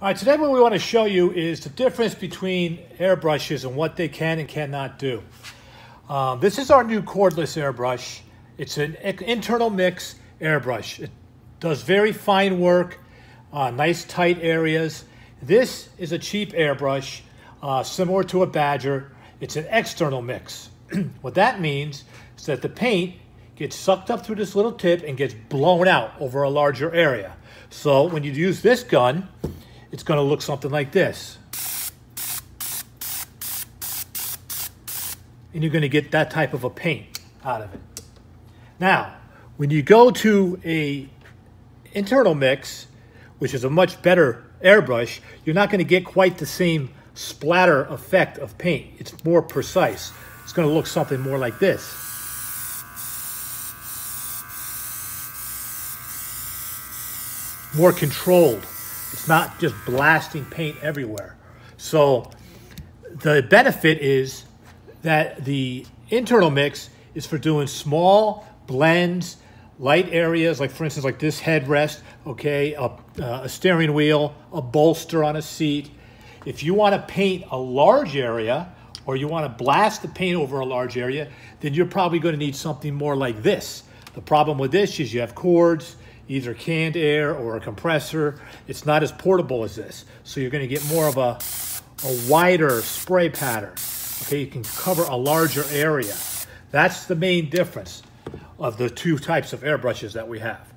All right, today what we want to show you is the difference between airbrushes and what they can and cannot do. Um, this is our new cordless airbrush. It's an internal mix airbrush. It does very fine work, uh, nice tight areas. This is a cheap airbrush, uh, similar to a Badger. It's an external mix. what that means is that the paint gets sucked up through this little tip and gets blown out over a larger area. So when you use this gun, it's going to look something like this. And you're going to get that type of a paint out of it. Now, when you go to a internal mix, which is a much better airbrush, you're not going to get quite the same splatter effect of paint. It's more precise. It's going to look something more like this. More controlled. It's not just blasting paint everywhere. So the benefit is that the internal mix is for doing small blends, light areas, like for instance, like this headrest, okay, a, uh, a steering wheel, a bolster on a seat. If you want to paint a large area, or you want to blast the paint over a large area, then you're probably going to need something more like this. The problem with this is you have cords, either canned air or a compressor. It's not as portable as this. So you're going to get more of a, a wider spray pattern. Okay, you can cover a larger area. That's the main difference of the two types of airbrushes that we have.